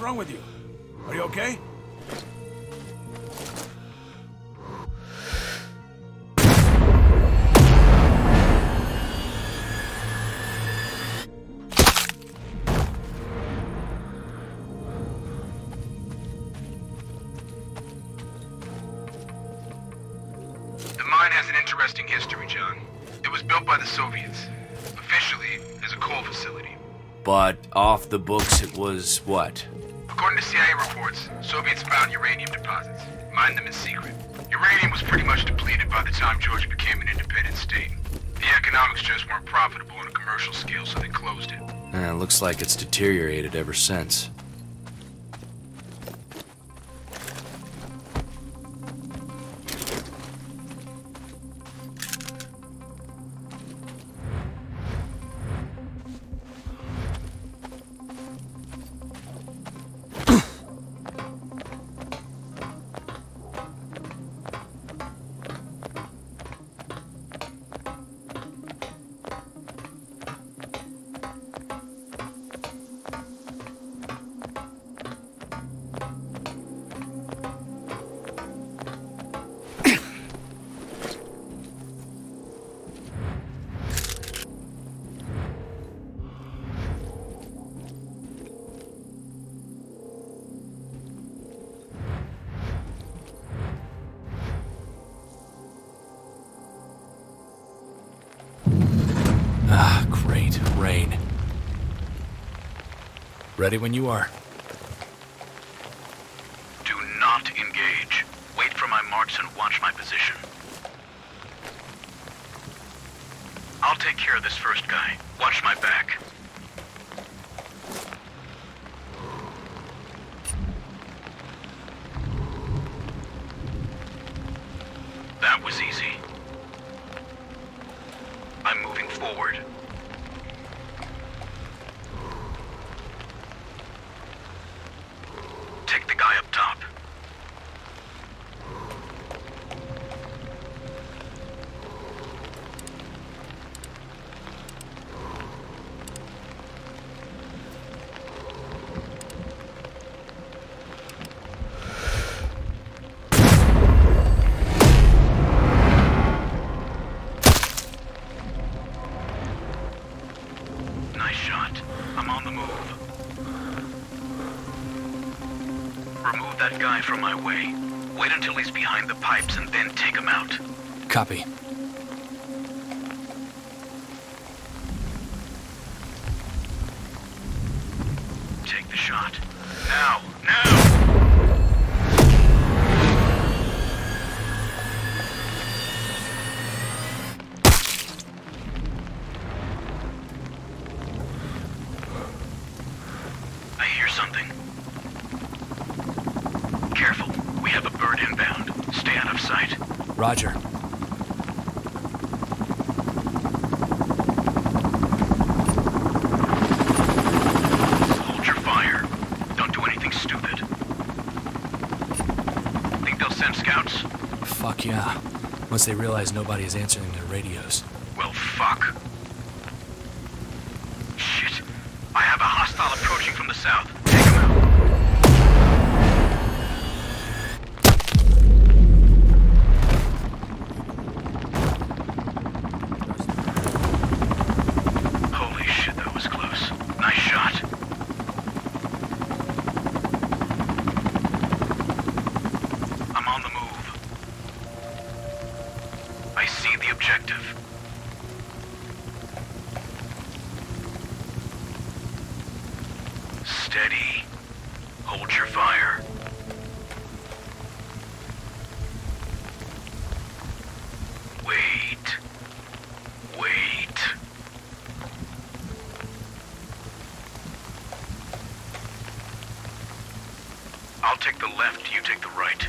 Are you okay? The mine has an interesting history, John. It was built by the Soviets. Officially, as a coal facility. But off the books, it was what? According to CIA reports, Soviets found uranium deposits, mined them in secret. Uranium was pretty much depleted by the time Georgia became an independent state. The economics just weren't profitable on a commercial scale, so they closed it. Eh, looks like it's deteriorated ever since. Ready when you are. Do not engage. Wait for my marks and watch my position. I'll take care of this first guy. Watch my back. I'm on the move. Remove that guy from my way. Wait until he's behind the pipes and then take him out. Copy. Take the shot. Now! Now! Roger. Hold your fire. Don't do anything stupid. Think they'll send scouts? Fuck yeah. Once they realize nobody is answering their radios. Well, fuck. Shit. I have a hostile approaching from the south. Objective. Steady. Hold your fire. Wait. Wait. I'll take the left, you take the right.